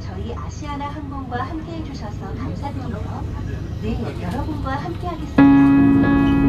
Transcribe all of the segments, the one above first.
저희 아시아나 항공과 함께 해주셔서 감사드리며 네, 여러분과 함께 하겠습니다.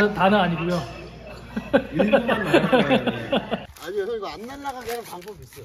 다는 다는 아니고요. 일부만 나왔네. 아니 그래서 이거 안 날라가게 하는 방법이 있어요.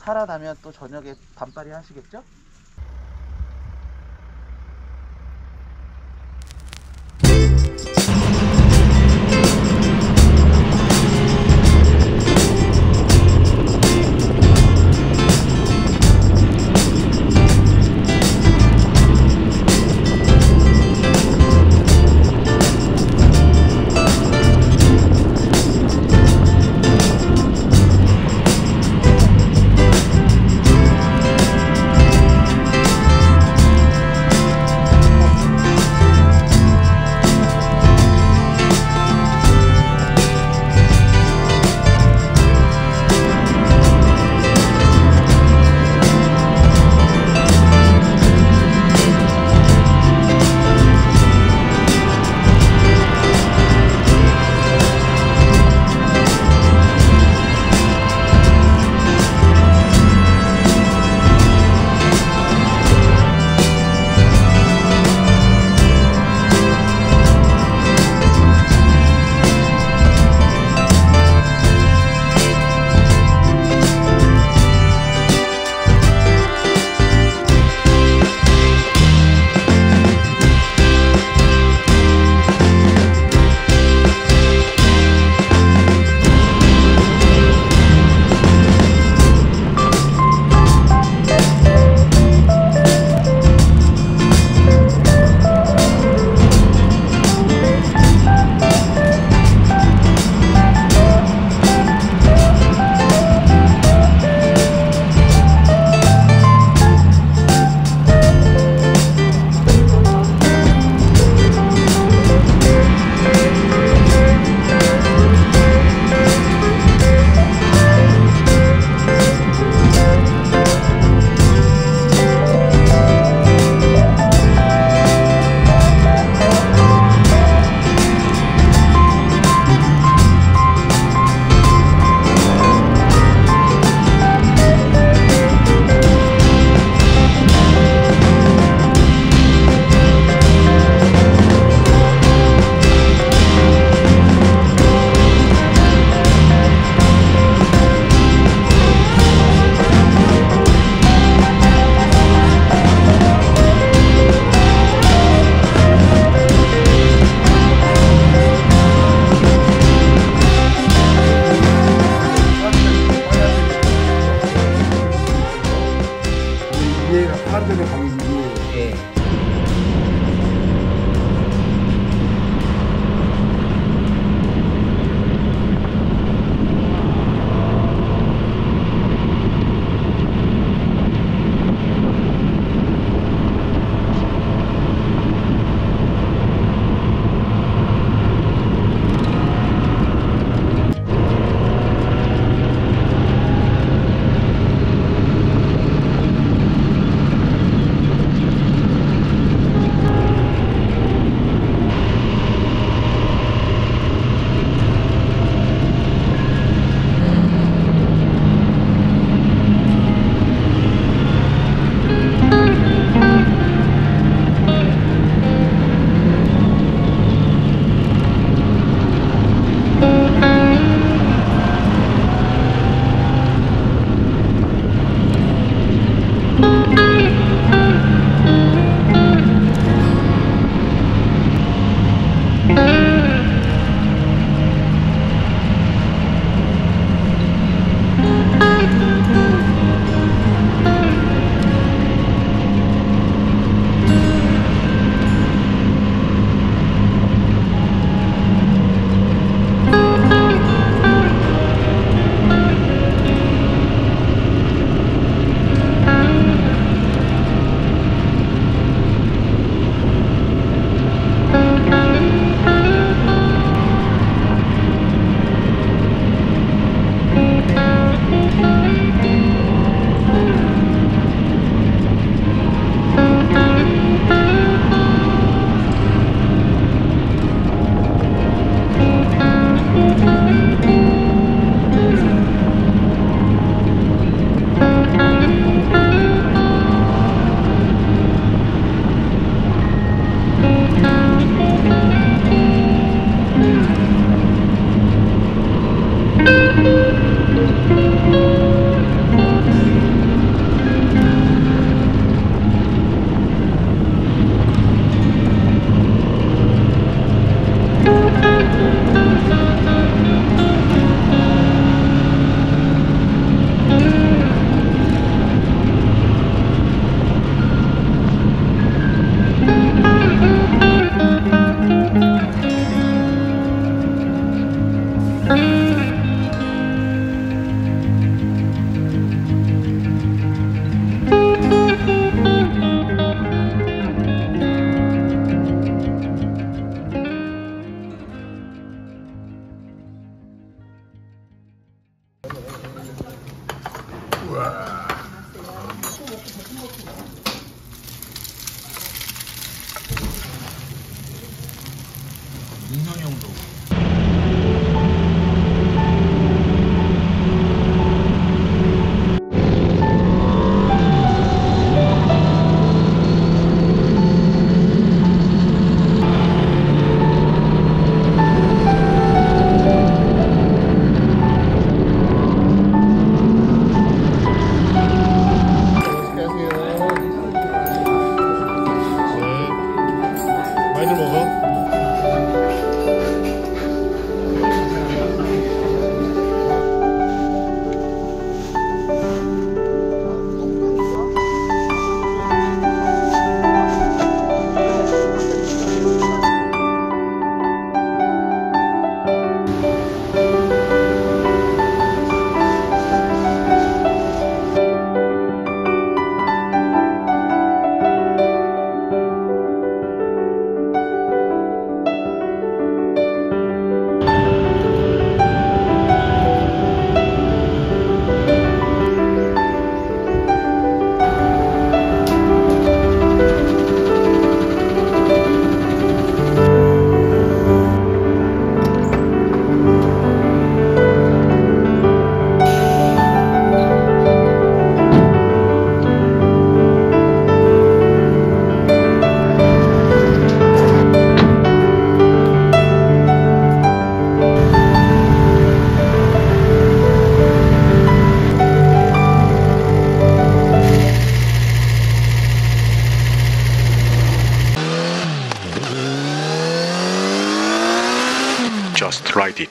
살아나면 또 저녁에 밤빨이 하시겠죠?